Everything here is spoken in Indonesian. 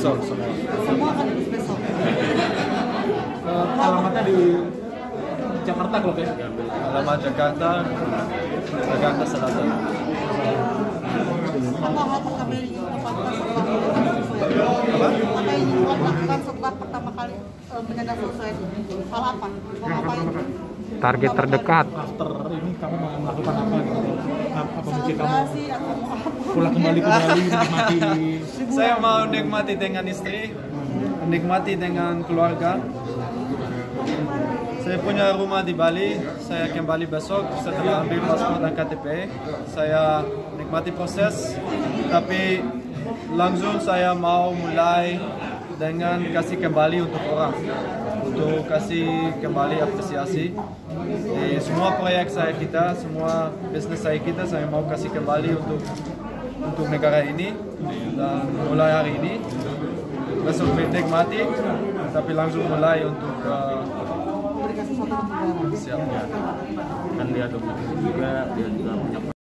besok semua. Semua akan lulus besok. Eh, alamatnya di Jakarta kalau kayak Alamat Jakarta, Jakarta Selatan. Apa hal pertama yang ingin lakukan setelah sesuai? Apa yang ingin lakukan setelah pertama kali eh, menyandang sesuai? Hal apa? Target terdekat. after ini kamu mau melakukan apa gitu? Apa, mungkin kamu pulang kembali ke Bali menikmati Saya mau nikmati dengan istri, nikmati dengan keluarga. Saya punya rumah di Bali, saya kembali besok setelah ambil paspor dan KTP. Saya nikmati proses, tapi langsung saya mau mulai dengan kasih kembali untuk orang, untuk kasih kembali apresiasi. Di semua proyek saya kita, semua bisnis saya kita, saya mau kasih kembali untuk untuk negara ini dan mulai hari ini besok nikmati tapi langsung mulai untuk uh, Memberikan sesuatu untuk negara. siap kan dia juga dia juga punya